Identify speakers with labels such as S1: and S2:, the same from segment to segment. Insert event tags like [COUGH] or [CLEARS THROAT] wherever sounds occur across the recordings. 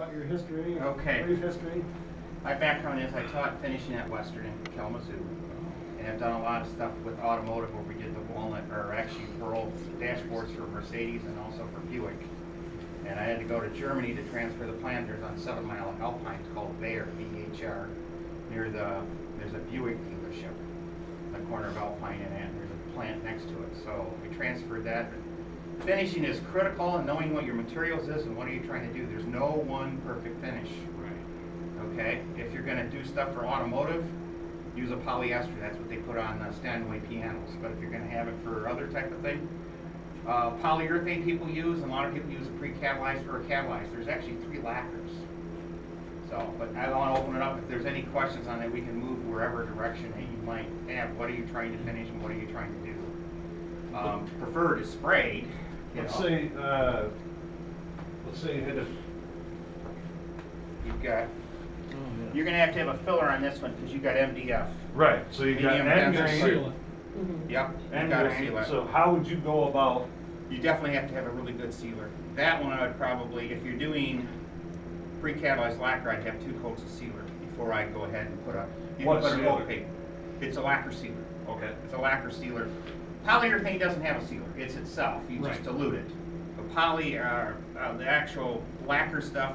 S1: about your history?
S2: Okay.
S1: Brief history?
S2: My background is I taught finishing at Western in Kalamazoo. And I've done a lot of stuff with automotive where we did the walnut, or actually burl dashboards for Mercedes and also for Buick. And I had to go to Germany to transfer the plant. There's on Seven Mile Alpine, it's called Behr, B-E-H-R, near the, there's a Buick dealership, on the corner of Alpine and Ann. There's a plant next to it. So we transferred that. Finishing is critical and knowing what your materials is and what are you trying to do. There's no one perfect finish Right. okay? If you're gonna do stuff for automotive, use a polyester, that's what they put on uh, Steinway pianos. But if you're gonna have it for other type of thing, uh, polyurethane people use, and a lot of people use a pre-catalyzed or a catalyzed. There's actually three lacquers. So, but I wanna open it up, if there's any questions on it, we can move wherever direction that you might have. What are you trying to finish and what are you trying to do? Um, preferred is sprayed,
S1: Let's
S2: know.
S1: say, uh, let's say you had a,
S2: You've got, you're gonna have to have a filler on this one, because you've got MDF.
S1: right, so you got
S2: Medium
S1: end
S2: denser
S1: grain.
S2: seal Yep, you
S1: End
S2: gotta
S1: grain,
S2: seal it.
S1: so how would you go about,
S2: You definitely have to have a really good sealer. That one I would probably, if you're doing pre-catalyzed lacquer, I'd have two coats of sealer before I go ahead and put a, you
S1: What
S2: can put a
S1: sealer?
S2: coat paint. It's a lacquer sealer.
S1: okay,
S2: It's a lacquer sealer. Polyurethane doesn't have a sealer, it's itself, you just
S3: Right.
S2: dilute it. The poly, uh, uh, the actual lacquer stuff,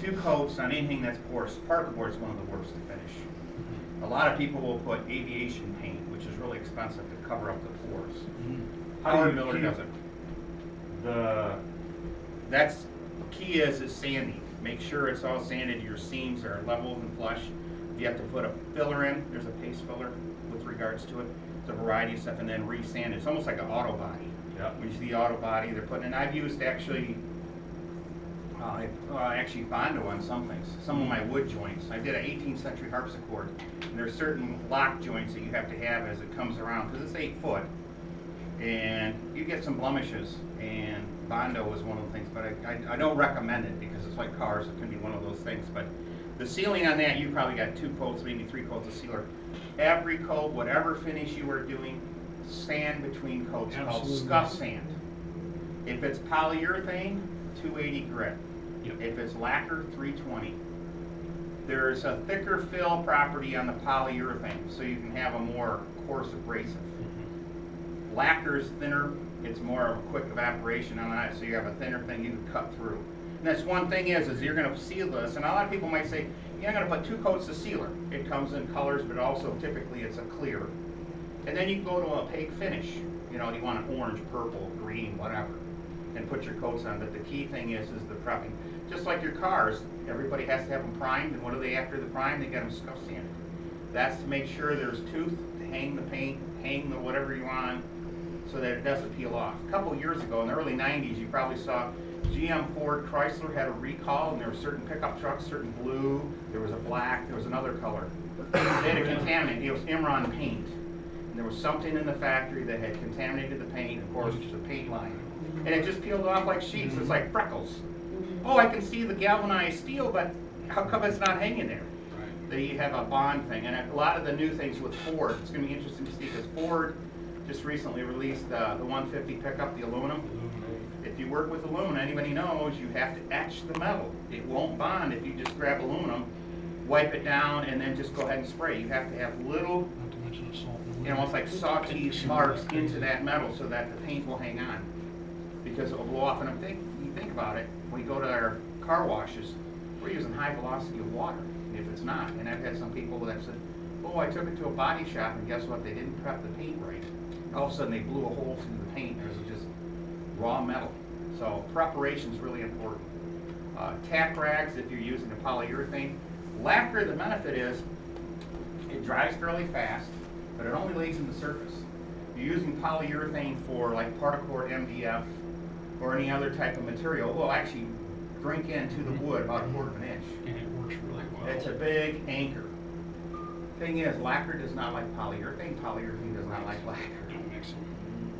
S2: two coats on anything that's porous, particle board is one of the worst to finish. A lot of people will put aviation paint, which is really expensive to cover up the pores.
S1: How do
S2: Howard
S1: you
S2: Miller
S1: keep-
S2: does it.
S1: the,
S2: That's, key is, is sanding. Make sure it's all sanded, your seams are level and flush. If you have to put a filler in, there's a paste filler with regards to it. A variety of stuff, and then re-sand it. It's almost like an auto body.
S1: Yeah.
S2: When you see the auto body, they're putting, and I've used actually, uh, uh, actually Bondo on some things, some of my wood joints. I did an eighteenth century harpsichord, and there's certain lock joints that you have to have as it comes around, because it's eight foot. And you get some blemishes, and Bondo was one of the things, but I, I, I don't recommend it, because it's like cars, it can be one of those things, but the sealing on that, you probably got two coats, maybe three coats of sealer. Every coat, whatever finish you are doing, sand between coats, called
S3: Absolutely.
S2: scuff sand. If it's polyurethane, two eighty grit.
S3: Yep.
S2: If it's lacquer, three twenty. There's a thicker fill property on the polyurethane, so you can have a more coarse abrasive. Mm-hmm. Lacquer is thinner, it's more of a quick evaporation on that, so you have a thinner thing you can cut through. And that's one thing is, is you're gonna seal this, and a lot of people might say, you're not gonna put two coats of sealer. It comes in colors, but also typically it's a clear. And then you go to a opaque finish, you know, you want an orange, purple, green, whatever, and put your coats on, but the key thing is, is the prepping. Just like your cars, everybody has to have them primed, and what do they after the prime? They get them scuff sanded. That's to make sure there's tooth to hang the paint, hang the whatever you want, so that it doesn't peel off. A couple years ago, in the early nineties, you probably saw GM, Ford, Chrysler had a recall, and there were certain pickup trucks, certain blue, there was a black, there was another color. They had a contaminant, it was Imron paint. And there was something in the factory that had contaminated the paint, of course, the paint line. And it just peeled off like sheets, it's like freckles. Oh, I can see the galvanized steel, but how come it's not hanging there? They have a bond thing, and a lot of the new things with Ford, it's gonna be interesting to see, because Ford just recently released uh, the 150 pickup, the aluminum. If you work with aluminum, anybody knows, you have to etch the metal. It won't bond if you just grab aluminum, wipe it down, and then just go ahead and spray. You have to have little,
S3: Not to mention the salt. and
S2: you know, almost like sawtooth marks into that metal so that the paint will hang on. Because it will blow off, and I think, you think about it, When we go to our car washes, we're using high velocity of water, if it's not. And I've had some people that said, oh, I took it to a body shop, and guess what, they didn't prep the paint right. All of a sudden, they blew a hole through the paint, there's just raw metal. So preparation is really important. Uh, tack rags, if you're using a polyurethane. Lacquer, the benefit is, it dries fairly fast, but it only lays in the surface. If you're using polyurethane for like particle MDF or any other type of material, it will actually drink into the wood about a quarter of an inch.
S3: And it works really well.
S2: It's a big anchor. Thing is, lacquer does not like polyurethane, polyurethane does not like lacquer.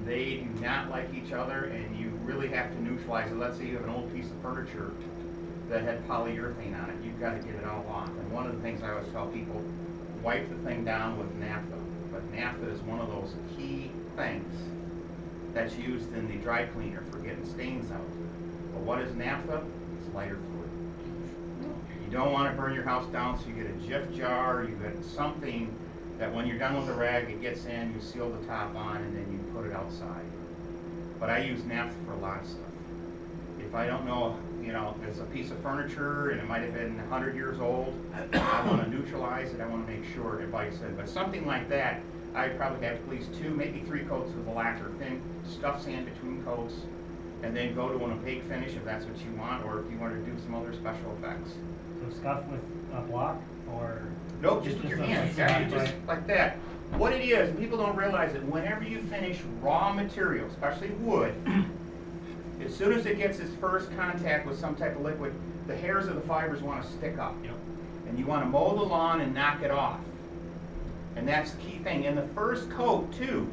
S2: They do not like each other, and you really have to neutralize it. Let's say you have an old piece of furniture that had polyurethane on it, you've got to get it all off. And one of the things I always tell people, wipe the thing down with naphtha. But naphtha is one of those key things that's used in the dry cleaner for getting stains out. But what is naphtha? It's lighter fluid. You don't wanna burn your house down, so you get a Jif jar, you get something that when you're done with the rag, it gets in, you seal the top on, and then you put it outside. But I use naphtha for a lot of stuff. If I don't know, you know, it's a piece of furniture and it might have been hundred years old, I wanna [COUGHS] neutralize it, I wanna make sure it bites in. But something like that, I probably have at least two, maybe three coats of the lacquer, thin scuff sand between coats, and then go to an opaque finish if that's what you want, or if you wanna do some other special effects.
S4: So scuff with a block or?
S2: Nope, just with your hands,
S4: just
S2: yeah, just like that. What it is, and people don't realize it, whenever you finish raw material, especially wood, [CLEARS THROAT] as soon as it gets its first contact with some type of liquid, the hairs of the fibers wanna stick up.
S3: Yep.
S2: And you wanna mow the lawn and knock it off. And that's the key thing. In the first coat too,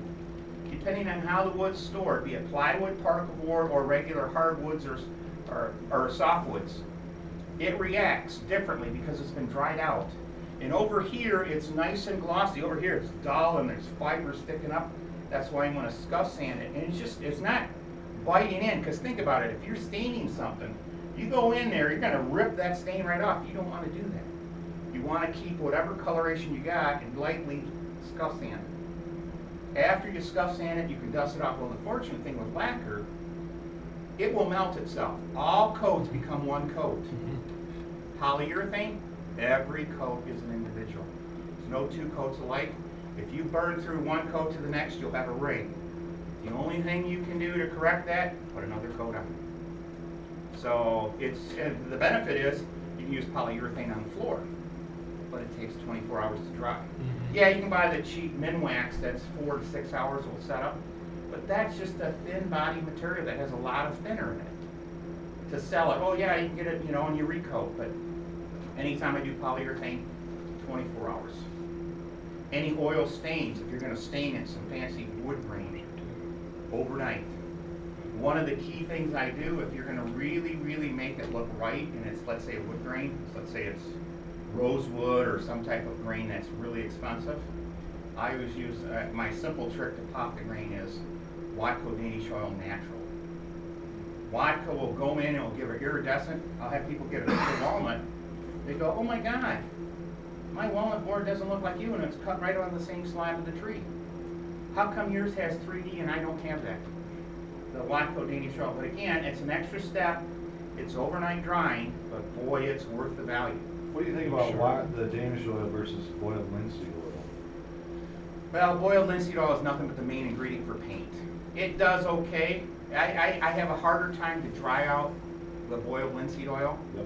S2: depending on how the wood's stored, be it plywood, particle board, or regular hardwoods or, or, or softwoods, it reacts differently because it's been dried out. And over here, it's nice and glossy. Over here, it's dull and there's fibers sticking up. That's why I'm gonna scuff sand it. And it's just, it's not biting in, because think about it, if you're staining something, you go in there, you're gonna rip that stain right off. You don't wanna do that. You wanna keep whatever coloration you got and lightly scuff sand it. After you scuff sand it, you can dust it off. Well, the fortunate thing with lacquer, it will melt itself. All coats become one coat. Mm-hmm. Polyurethane, every coat is an individual. There's no two coats alike. If you burn through one coat to the next, you'll have a ring. The only thing you can do to correct that, put another coat on. So it's, and the benefit is, you can use polyurethane on the floor, but it takes twenty-four hours to dry.
S3: Mhm.
S2: Yeah, you can buy the cheap Minwax that's four to six hours will set up, but that's just a thin body material that has a lot of thinner in it. To sell it, oh yeah, you can get it, you know, and you recoat, but anytime I do polyurethane, twenty-four hours. Any oil stains, if you're gonna stain it some fancy wood grain, overnight. One of the key things I do, if you're gonna really, really make it look right, and it's, let's say, a wood grain, let's say it's rosewood or some type of grain that's really expensive, I always use, uh, my simple trick to pop the grain is Watco Danish Oil Natural. Watco will go in and will give it iridescent, I'll have people get a walnut, they go, oh my God, my walnut board doesn't look like you and it's cut right on the same slab of the tree. How come yours has 3D and I don't have that? The Watco Danish Oil, but again, it's an extra step, it's overnight drying, but boy, it's worth the value.
S1: What do you think about
S3: Sure.
S1: why, the Danish oil versus boiled linseed oil?
S2: Well, boiled linseed oil is nothing but the main ingredient for paint. It does okay. I, I, I have a harder time to dry out the boiled linseed oil.
S1: Yep.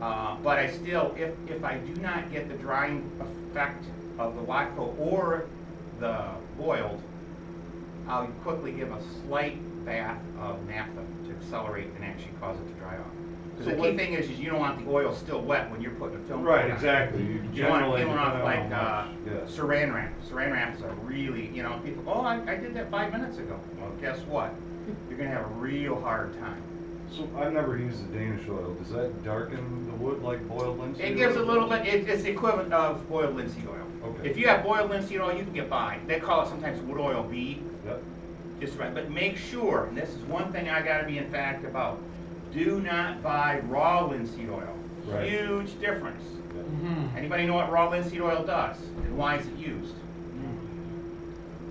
S2: Uh, but I still, if, if I do not get the drying effect of the Watco or the boiled, I'll quickly give a slight bath of naphtha to accelerate and actually cause it to dry off. Because
S1: So
S2: the key thing is, is you don't want the oil still wet when you're putting a film coat
S1: Right, exactly. You
S2: You want
S1: generally,
S2: it peeling off like, uh,
S1: on how much- yes.
S2: saran wrap. Saran wrap is a really, you know, people, oh, I, I did that five minutes ago. Well, guess what? You're gonna have a real hard time.
S1: So I've never used the Danish oil. Does that darken the wood like boiled linseed?
S2: It gives a little bit, it, it's the equivalent of boiled linseed oil.
S1: Okay.
S2: If you have boiled linseed oil, you can get by. They call it sometimes wood oil B,
S1: Yep.
S2: just right, but make sure, and this is one thing I gotta be in fact about, do not buy raw linseed oil.
S1: Right.
S2: Huge difference.
S1: yep.
S3: Mhm.
S2: Anybody know what raw linseed oil does, and why is it used?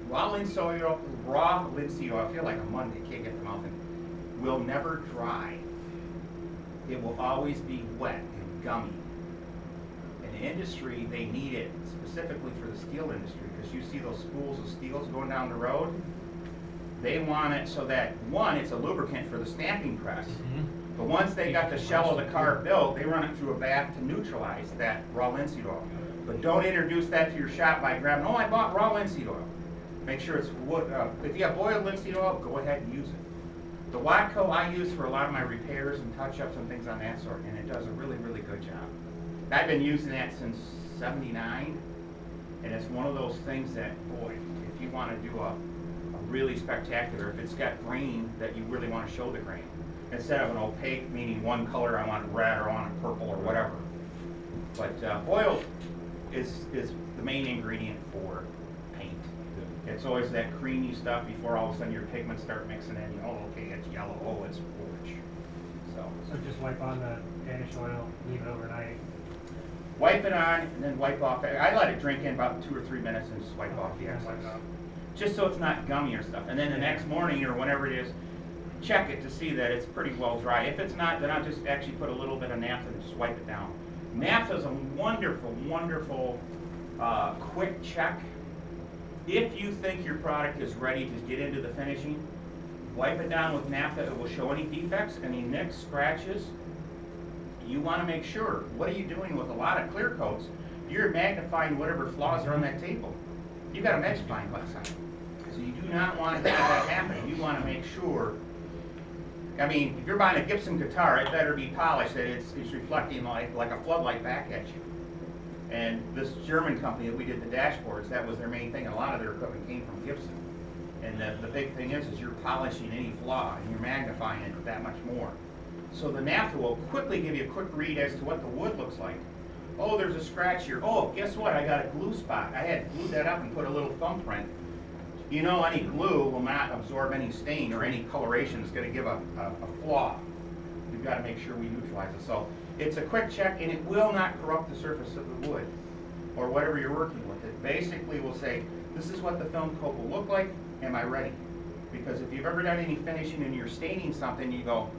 S2: Raw linseed oil, raw linseed oil, I feel like a Monday, can't get the mouth in, will never dry. It will always be wet and gummy. In the industry, they need it specifically for the steel industry, because you see those spools of steels going down the road. They want it so that, one, it's a lubricant for the stamping press.
S3: Mhm.
S2: But once they got the shell of the car built, they run it through a bath to neutralize that raw linseed oil. But don't introduce that to your shop by grabbing, oh, I bought raw linseed oil. Make sure it's wood, uh, if you have boiled linseed oil, go ahead and use it. The Watco I use for a lot of my repairs and touch-ups and things on that sort, and it does a really, really good job. I've been using that since seventy-nine, and it's one of those things that, boy, if you wanna do a, a really spectacular, if it's got grain that you really wanna show the grain, instead of an opaque, meaning one color, I want red or I want purple or whatever. But, uh, oil is, is the main ingredient for. It's always that creamy stuff before all of a sudden your pigments start mixing in, you know, oh, okay, it's yellow, oh, it's orange. so.
S4: So just wipe on the Danish oil, leave it overnight.
S2: Wipe it on and then wipe off, I let it drink in about two or three minutes and just wipe off the excess.
S4: wipe it off.
S2: Just so it's not gummy or stuff. And then the next morning or whenever it is, check it to see that it's pretty well dry. If it's not, then I'll just actually put a little bit of naphtha and just wipe it down. Naphtha is a wonderful, wonderful, uh, quick check. If you think your product is ready to get into the finishing, wipe it down with naphtha. It will show any defects, any nicks, scratches. You want to make sure, what are you doing with a lot of clear coats? You're magnifying whatever flaws are on that table. You've got a magnifying glass on. So you do not want to have that happen. You want to make sure, I mean, if you're buying a Gibson guitar, it better be polished, that it's, it's reflecting like, like a floodlight back at you. And this German company that we did the dashboards, that was their main thing, a lot of their equipment came from Gibson. And the, the big thing is, is you're polishing any flaw, and you're magnifying it that much more. So the naphtha will quickly give you a quick read as to what the wood looks like. Oh, there's a scratch here. Oh, guess what? I got a glue spot. I had glued that up and put a little thumbprint. You know, any glue will not absorb any stain or any coloration. It's gonna give a, a, a flaw. You've gotta make sure we neutralize it. So it's a quick check and it will not corrupt the surface of the wood or whatever you're working with. It basically will say, this is what the film coat will look like. Am I ready? Because if you've ever done any finishing and you're staining something, you go,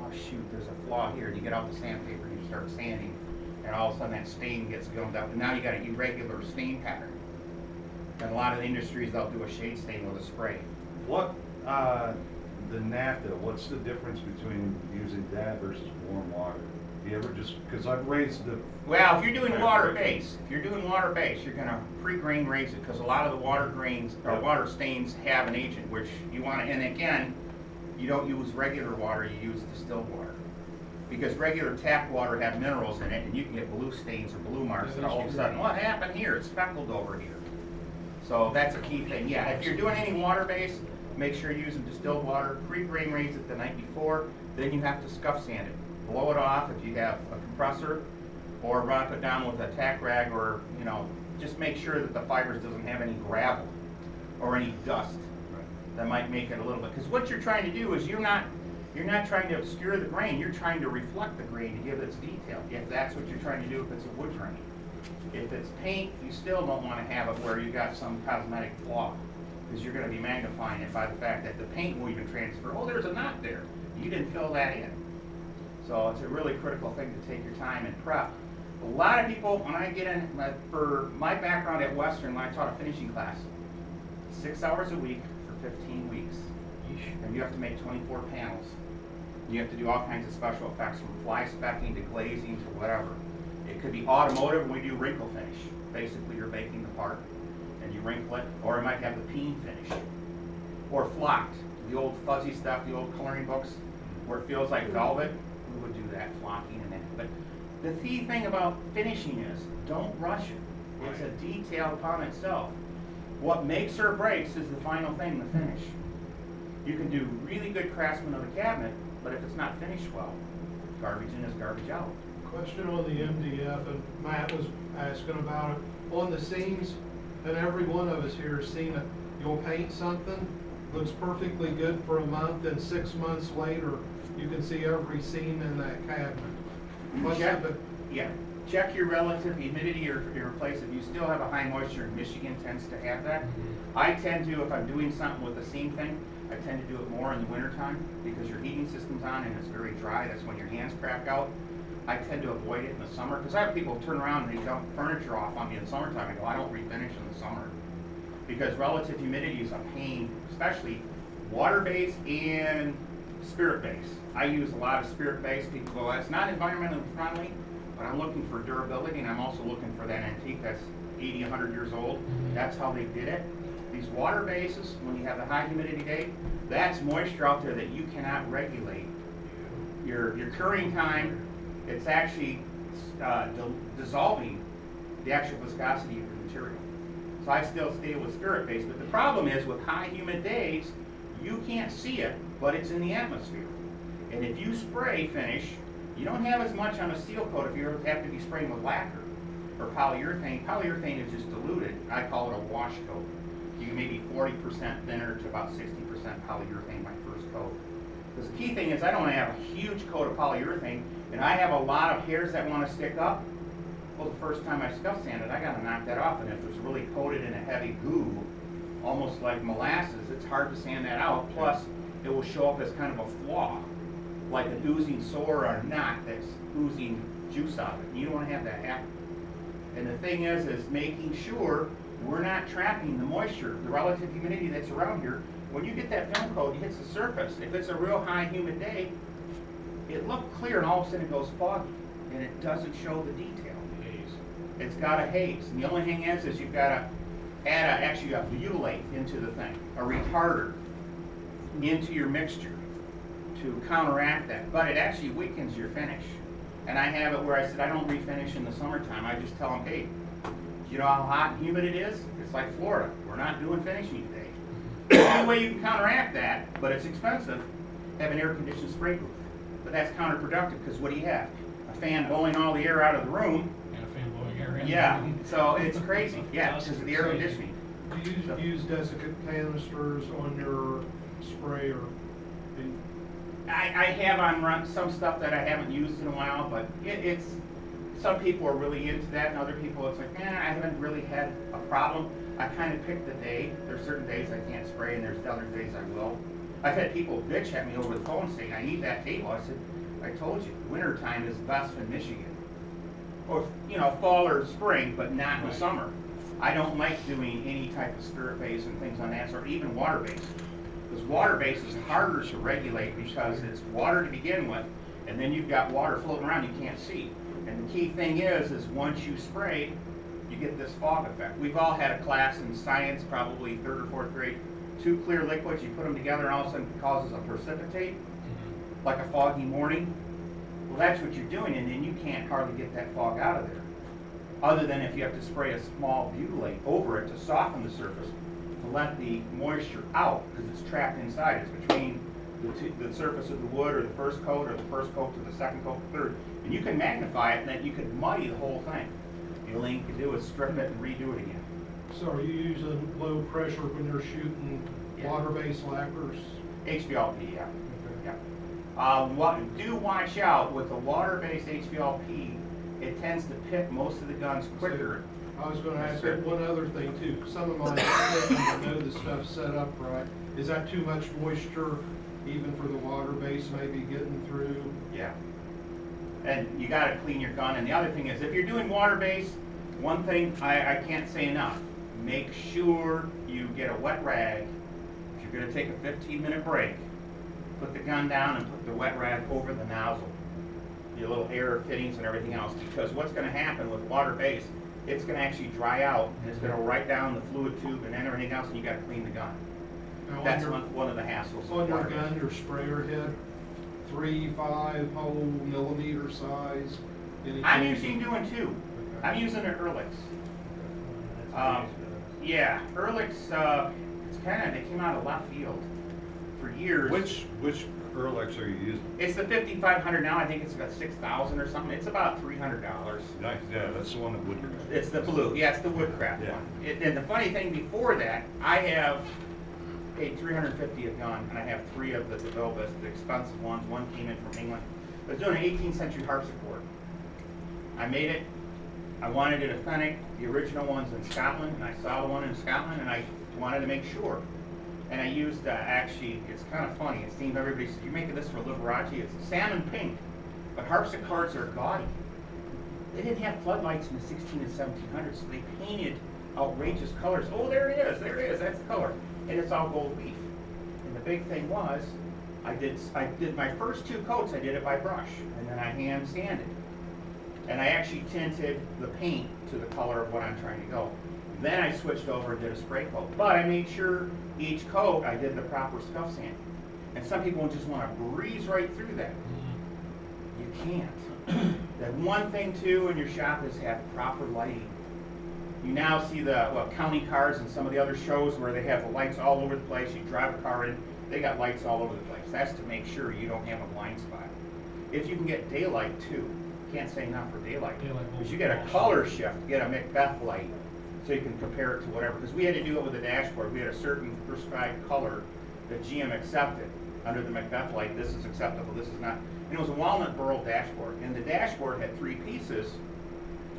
S2: oh shoot, there's a flaw here. And you get out the sandpaper and you start sanding. And all of a sudden that stain gets gummed up. And now you got an irregular stain pattern. And a lot of the industries, they'll do a shade stain with a spray.
S1: What, uh, the naphtha, what's the difference between using that versus warm water? You ever just, because I've raised the,
S2: Well, if you're doing water base, if you're doing water base, you're gonna pre-grain raise it, because a lot of the water grains, or
S1: Yeah.
S2: water stains have an agent, which you wanna, and again, you don't use regular water, you use distilled water. Because regular tap water have minerals in it, and you can get blue stains or blue marks, and all of a sudden, what happened here? It's speckled over here. So that's a key thing, yeah, if you're doing any water base, make sure you're using distilled water, pre-grain raise it the night before, then you have to scuff sand it. Blow it off if you have a compressor, or run it down with a tack rag, or, you know, just make sure that the fibers doesn't have any gravel or any dust that might make it a little bit, because what you're trying to do is you're not, you're not trying to obscure the grain, you're trying to reflect the grain to give it its detail, if that's what you're trying to do if it's a wood grain. If it's paint, you still don't wanna have it where you got some cosmetic flaw, because you're gonna be magnifying it by the fact that the paint will even transfer, oh, there's a knot there, you didn't fill that in. So it's a really critical thing to take your time and prep. A lot of people, when I get in, for my background at Western, when I taught a finishing class, six hours a week for fifteen weeks. And you have to make twenty-four panels. You have to do all kinds of special effects, from fly specking to glazing to whatever. It could be automotive, we do wrinkle finish. Basically, you're baking the part, and you wrinkle it, or it might have the peen finish. Or flocked, the old fuzzy stuff, the old coloring books, where it feels like mm-hmm. velvet, we would do that, flocking and that. But the key thing about finishing is, don't rush it. It's a detail upon itself. What makes or breaks is the final thing, the finish. You can do really good craftsman of the cabinet, but if it's not finished well, garbage in is garbage out.
S5: Question on the MDF, and Matt was asking about it, on the seams, and every one of us here has seen it, you'll paint something, looks perfectly good for a month, and six months later, you can see every seam in that cabinet. What's
S2: Check,
S5: the,
S2: yeah, check your relative humidity or your place. If you still have a high moisture, and Michigan tends to have that. Mm-hmm. I tend to, if I'm doing something with the seam thing, I tend to do it more in the wintertime because your heating system's on and it's very dry. That's when your hands crack out. I tend to avoid it in the summer because I have people turn around and they dump furniture off on me in the summertime. I go, I don't refinish in the summer. Because relative humidity is a pain, especially water-based and spirit-based. I use a lot of spirit base. People go, that's not environmentally friendly, but I'm looking for durability and I'm also looking for that antique that's 80, 100 years old. That's how they did it. These water bases, when you have the high humidity day, that's moisture out there that you cannot regulate. Your, your curing time, it's actually uh, di- dissolving the actual viscosity of the material. So I still stay with spirit base, but the problem is with high humid days, you can't see it, but it's in the atmosphere. And if you spray finish, you don't have as much on a seal coat if you have to be spraying with lacquer or polyurethane. Polyurethane is just diluted. I call it a wash coat. You may be forty percent thinner to about sixty percent polyurethane my first coat. The key thing is, I don't have a huge coat of polyurethane, and I have a lot of hairs that wanna stick up. Well, the first time I scuff sanded, I gotta knock that off, and if it's really coated in a heavy goo, almost like molasses, it's hard to sand that out, plus it will show up as kind of a flaw, like an oozing sore or knot that's oozing juice out of it, you don't wanna have that happen. And the thing is, is making sure we're not trapping the moisture, the relative humidity that's around here. When you get that film coat, it hits the surface, if it's a real high humid day, it looked clear and all of a sudden it goes foggy, and it doesn't show the detail. It's got a haze, and the only thing is, is you've gotta add a, actually a butylate into the thing, a retarder into your mixture to counteract that, but it actually weakens your finish. And I have it where I said, I don't refinish in the summertime, I just tell them, hey, you know how hot and humid it is? It's like Florida, we're not doing finishing today. The only way you can counteract that, but it's expensive, have an air conditioned spray booth. But that's counterproductive, because what do you have? A fan blowing all the air out of the room,
S3: And a fan blowing air in.
S2: yeah, so it's crazy, yeah, because of the air conditioning.
S5: Do you use desiccant canisters on your spray or?
S2: I, I have on run, some stuff that I haven't used in a while, but it, it's, some people are really into that, and other people, it's like, eh, I haven't really had a problem. I kind of pick the day, there's certain days I can't spray, and there's other days I will. I've had people bitch at me over the phone saying, I need that table, I said, I told you, winter time is best in Michigan. Or, you know, fall or spring, but not in the summer. I don't like doing any type of spirit base and things on that sort, even water based. Because water base is harder to regulate because it's water to begin with, and then you've got water floating around you can't see. And the key thing is, is once you spray, you get this fog effect. We've all had a class in science, probably third or fourth grade, two clear liquids, you put them together and all of a sudden it causes a precipitate,
S3: Mhm.
S2: like a foggy morning. Well, that's what you're doing, and then you can't hardly get that fog out of there. Other than if you have to spray a small butylate over it to soften the surface, let the moisture out, because it's trapped inside. It's between the, the surface of the wood or the first coat, or the first coat to the second coat, third. And you can magnify it, and then you could muddy the whole thing. The only thing you can do is strip it and redo it again.
S5: So are you using low pressure when you're shooting
S2: Yeah.
S5: water-based lacquers?
S2: HVLP, yeah. Yeah. Uh, what, do watch out with the water-based HVLP, it tends to pick most of the guns quicker.
S5: I was gonna ask
S2: Yes,
S5: you one other thing too. Some of my [COUGHS] I know the stuff's set up right. Is that too much moisture even for the water base maybe getting through?
S2: Yeah. And you gotta clean your gun, and the other thing is, if you're doing water base, one thing I, I can't say enough, make sure you get a wet rag. If you're gonna take a fifteen-minute break, put the gun down and put the wet rag over the nozzle. Your little air fittings and everything else, because what's gonna happen with water-based, it's gonna actually dry out, and it's gonna write down the fluid tube and then everything else, and you gotta clean the gun.
S5: Now, on
S2: That's
S5: your-
S2: one, one of the hassles. with
S5: On your gun, your sprayer head, three, five, whole millimeter size? anything?
S2: I'm usually doing two. I'm using an Earlex. Um, yeah, Earlex, uh, it's kinda, they came out of left field for years.
S1: Which, which Are you using?
S2: It's the fifty-five hundred now, I think it's about six thousand or something, it's about three hundred dollars.
S1: Nice, yeah, that's the one that Woodcraft.
S2: It's the blue, yeah, it's the woodcraft
S1: Yeah.
S2: one. It- And the funny thing before that, I have a three hundred and fifty a gun, and I have three of the DeVilbiss, the expensive ones, one came in from England. I was doing an eighteenth century harpsichord. I made it, I wanted it authentic, the original one's in Scotland, and I saw the one in Scotland, and I wanted to make sure. And I used, uh, actually, it's kind of funny, it seemed everybody said, you're making this for Liberace, it's salmon pink, but harpsichords are gaudy. They didn't have floodlights in the sixteen and seventeen hundreds, so they painted outrageous colors. Oh, there it is, there it is, that's the color. And it's all gold leaf. And the big thing was, I did, I did my first two coats, I did it by brush, and then I hand sanded. And I actually tinted the paint to the color of what I'm trying to go. Then I switched over and did a spray coat. But I made sure each coat, I did the proper scuff sanding. And some people just wanna breeze right through that.
S3: Mhm.
S2: You can't. [CLEARS THROAT] That one thing too in your shop is have proper lighting. You now see the, well, Counting Cars and some of the other shows where they have the lights all over the place, you drive a car in, they got lights all over the place. That's to make sure you don't have a blind spot. If you can get daylight too, can't say enough for daylight.
S3: Daylight
S2: Because you get a color shift, get a Macbeth light, so you can compare it to whatever, because we had to do it with the dashboard, we had a certain prescribed color that GM accepted. under the Macbeth light, this is acceptable, this is not. And it was a walnut burl dashboard, and the dashboard had three pieces.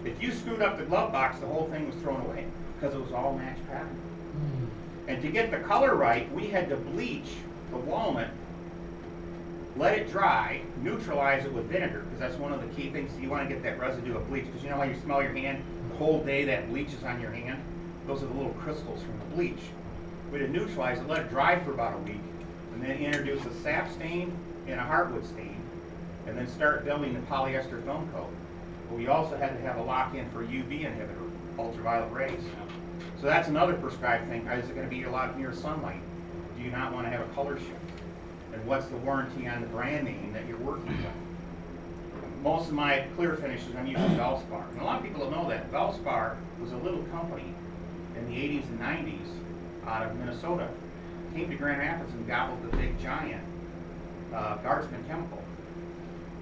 S2: If you screwed up the glove box, the whole thing was thrown away, because it was all match pattern. Hmm. And to get the color right, we had to bleach the walnut, let it dry, neutralize it with vinegar, because that's one of the key things. You want to get that residue of bleach, because you know how you smell your hand, the whole day that bleach is on your hand? Those are the little crystals from the bleach. We had to neutralize it, let it dry for about a week, and then introduce a sap stain and a hardwood stain, and then start building the polyester film coat. But we also had to have a lock-in for UV inhibitor, ultraviolet rays. So that's another prescribed thing. Is it gonna be a lot near sunlight? Do you not wanna have a color shift? And what's the warranty on the brand name that you're working with? Most of my clear finishes, I'm using Valspar. And a lot of people don't know that. Valspar was a little company in the eighties and nineties out of Minnesota. Came to Grand Rapids and gobbled the big giant, uh, Guardsman Chemical.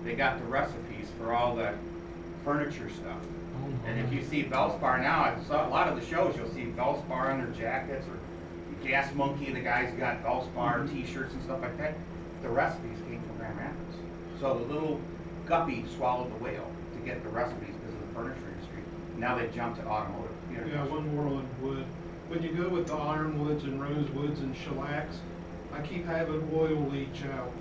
S2: They got the recipes for all the furniture stuff. And if you see Valspar now, I saw a lot of the shows, you'll see Valspar on their jackets or Gas Monkey, the guys got Valspar t-shirts and stuff like that. The recipes came from Grand Rapids. So the little guppy swallowed the whale to get the recipes because of the furniture industry. Now they jumped to automotive. you know.
S5: Yeah, one more on wood. When you go with the ironwoods and rosewoods and shellacks, I keep having oil leach out.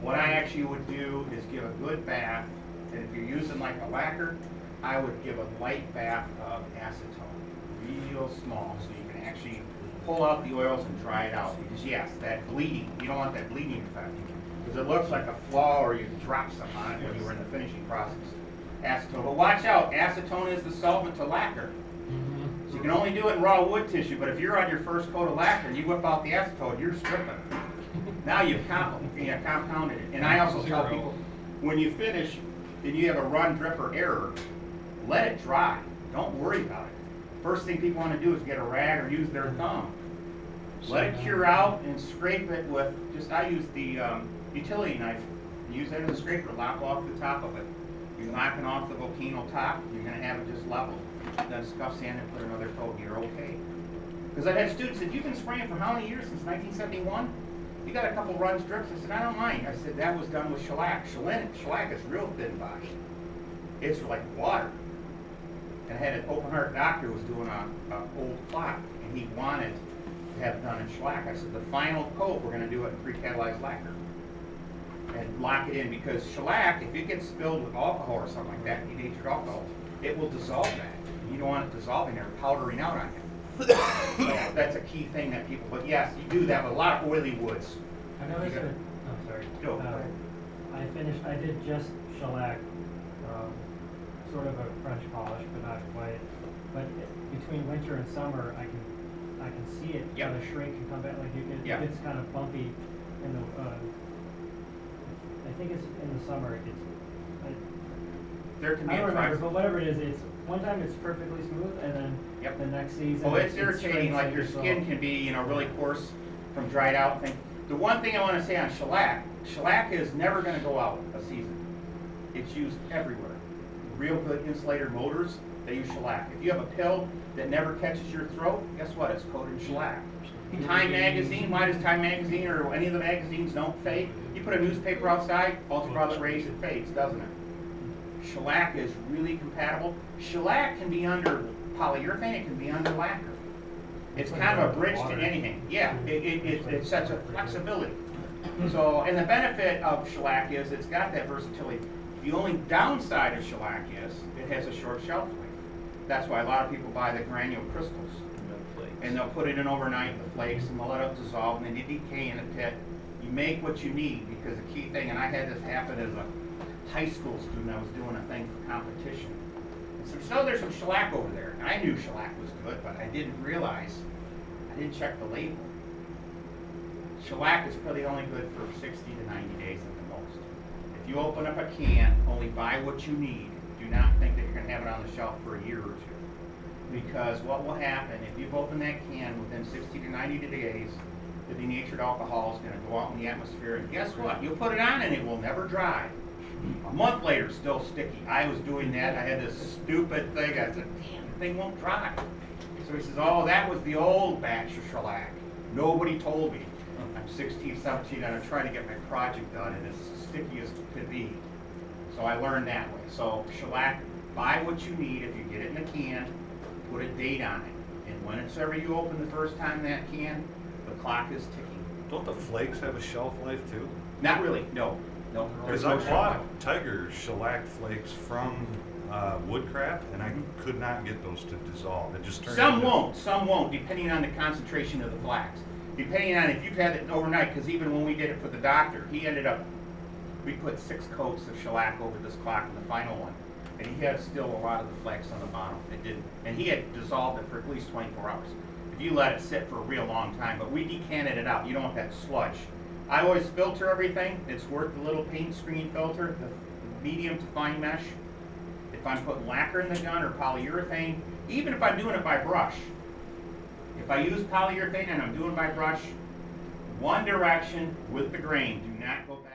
S2: What I actually would do is give a good bath, and if you're using like a lacquer, I would give a light bath of acetone, real small, so you can actually pull out the oils and dry it out. Because yes, that bleeding, you don't want that bleeding effect, because it looks like a flaw or you drop something on it when you were in the finishing process. Acetone, but watch out, acetone is the solvent to lacquer. So you can only do it in raw wood tissue, but if you're on your first coat of lacquer and you whip out the acetone, you're stripping. [LAUGHS] Now you've compounded, you know, compounded it. And I also tell people, when you finish and you have a run, drip, or error, let it dry. Don't worry about it. First thing people want to do is get a rag or use their thumb. Let it cure out and scrape it with, just, I use the um, utility knife. Use that as a scraper, lop off the top of it. You're knocking off the volcano top, you're gonna have it just level. Then scuff sand and put another coat, you're okay. Because I've had students that, you've been spraying for how many years, since nineteen seventy-one? You got a couple runs, drips, I said, I don't mind. I said, that was done with shellac. Shellac, shellac is real thin body. It's like water. And I had an open heart doctor who was doing a, a old clock, and he wanted to have it done in shellac. I said, the final coat, we're gonna do it in pre-catalyzed lacquer. And lock it in, because shellac, if it gets spilled with alcohol or something like that, denatured alcohol, it will dissolve that. You don't want it dissolving or powdering out on you. So That's a key thing that people, but yes, you do that with a lot of oily woods.
S4: I noticed that, I'm sorry.
S2: Go.
S4: Uh, I finished, I did just shellac, um, sort of a French polish, but not quite. But between winter and summer, I can, I can see it,
S2: Yep.
S4: kind of shrink and come back, like you get,
S2: Yeah.
S4: it gets kind of bumpy in the, uh, I think it's in the summer, it gets, I,
S2: There can be
S4: I
S2: a
S4: don't remember, but whatever it is, it's, one time it's perfectly smooth, and then
S2: Yep.
S4: the next season.
S2: Oh, it's
S4: it
S2: irritating, like your skin can be, you know, really coarse from dried out thing. The one thing I wanna say on shellac, shellac is never gonna go out a season. It's used everywhere. Real good insulator motors, they use shellac. If you have a pill that never catches your throat, guess what? It's coated in shellac. Time magazine, why does Time magazine or any of the magazines don't fade? You put a newspaper outside, ultraviolet rays, it fades, doesn't it? Shellac is really compatible. Shellac can be under polyurethane, it can be under lacquer. It's kind of a bridge to anything. Yeah, it, it, it, it's such a flexibility. So, and the benefit of shellac is it's got that versatility. The only downside of shellac is it has a short shelf life. That's why a lot of people buy the granule crystals. And they'll put it in overnight, the flakes, and they'll let it dissolve, and then you decay in a pit. You make what you need, because the key thing, and I had this happen as a high school student, I was doing a thing for competition. And so, so there's some shellac over there, and I knew shellac was good, but I didn't realize, I didn't check the label. Shellac is probably only good for sixty to ninety days at the. If you open up a can, only buy what you need. Do not think that you're gonna have it on the shelf for a year or two. Because what will happen, if you've opened that can within sixty to ninety days, the denatured alcohol is gonna go out in the atmosphere, and guess what? You'll put it on and it will never dry. A month later, still sticky. I was doing that, I had this stupid thing, I said, damn, the thing won't dry. So he says, oh, that was the old batch of shellac. Nobody told me. I'm 16, 17, and I'm trying to get my project done, and it's sticky as could be. So I learned that way. So shellac, buy what you need, if you get it in a can, put a date on it. And whenever you open the first time that can, the clock is ticking.
S1: Don't the flakes have a shelf life too?
S2: Not really, no, no.
S1: Because I
S2: no shelf
S1: bought Tiger shellac flakes from uh, Woodcraft and I could not get those to dissolve. It just turned.
S2: Some won't, some won't, depending on the concentration of the flax. Depending on if you've had it overnight, because even when we did it for the doctor, he ended up, we put six coats of shellac over this clock in the final one. And he had still a lot of the flax on the bottom. It didn't, and he had dissolved it for at least twenty-four hours. If you let it sit for a real long time, but we decanted it out, you don't want that sludge. I always filter everything, it's worth the little paint screen filter, the medium to fine mesh. If I'm putting lacquer in the gun or polyurethane, even if I'm doing it by brush, if I use polyurethane and I'm doing by brush, one direction with the grain, do not go back.